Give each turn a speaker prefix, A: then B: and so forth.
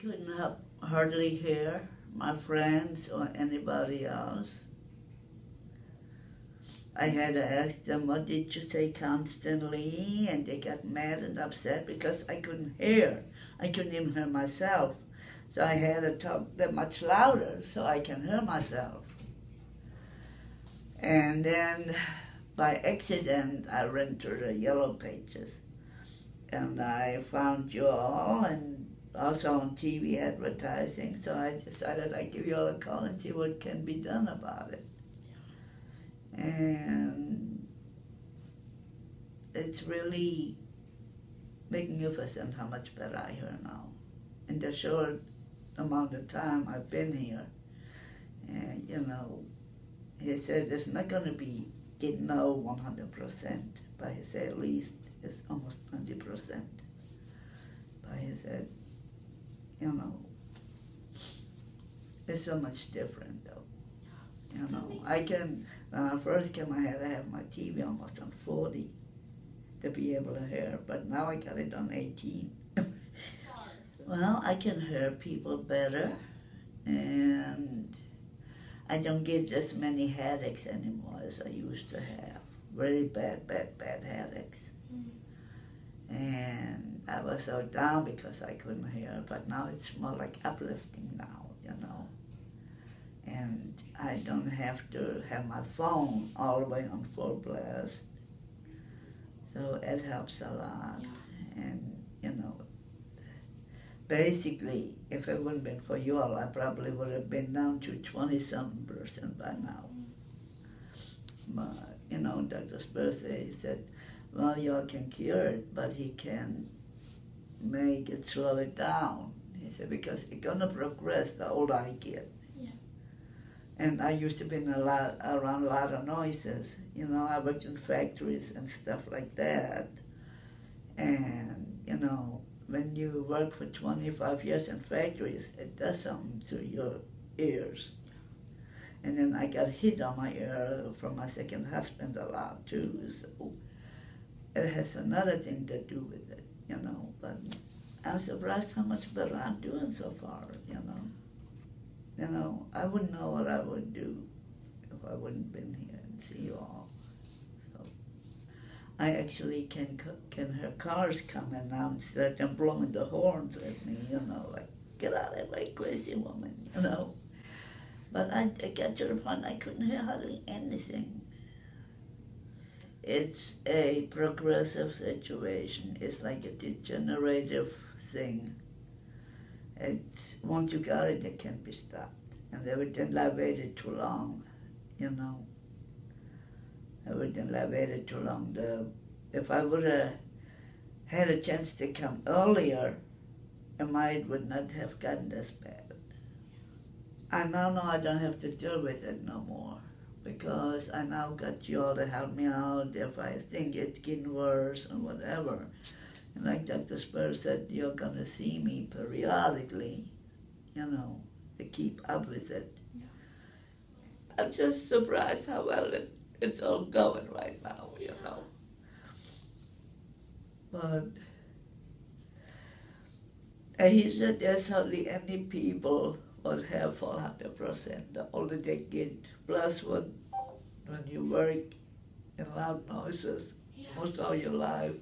A: couldn't hardly hear my friends or anybody else. I had to ask them, what did you say constantly? And they got mad and upset because I couldn't hear. I couldn't even hear myself. So I had to talk that much louder so I can hear myself. And then by accident, I ran through the yellow pages. And I found you all and also on TV advertising. So I decided I'd give you all a call and see what can be done about it. And it's really making you understand how much better I hear now. In the short amount of time I've been here. And, you know, he said it's not going to be getting no 100%, but he said at least it's almost 90%. But he said, you know, it's so much different though. You
B: That's
A: know,
B: amazing.
A: I can, when I first came, I had to have my TV almost on 40 to be able to hear, but now I got it on 18. well, I can hear people better, and I don't get as many headaches anymore as I used to have. Really bad, bad, bad headaches. Mm-hmm. And I was so down because I couldn't hear, but now it's more like uplifting now, you know. And I don't have to have my phone all the way on full blast. So it helps a lot. And, you know, basically, if it wouldn't been for you all, I probably would have been down to 20 something percent by now. Mm. But, you know, said, he said, well, you can cure it, but he can make it slow it down. He said, because it's gonna progress the older I get.
B: Yeah.
A: And I used to be in a lot around a lot of noises. You know, I worked in factories and stuff like that. And, you know, when you work for 25 years in factories, it does something to your ears. And then I got hit on my ear from my second husband a lot too. So it has another thing to do with it, you know. But I'm surprised how much better I'm doing so far, you know. You know, I wouldn't know what I would do if I wouldn't been here and see you all. So I actually can can hear cars coming now and start them blowing the horns at me, you know, like get out of my crazy woman, you know. But I, I got to the point I couldn't hear hardly anything. It's a progressive situation. It's like a degenerative thing. It once you got it, it can't be stopped. And everything I waited too long, you know. Everything I waited too long. The, if I would have had a chance to come earlier, might would not have gotten this bad. I now know I don't have to deal with it no more because I now got you all to help me out if I think it's getting worse or whatever. And like Dr. Spurs said, you're going to see me periodically, you know, to keep up with it. I'm just surprised how well it, it's all going right now, you know. But and he said there's hardly any people would have 400% the older they get. Plus, when, when you work in loud noises most of your life,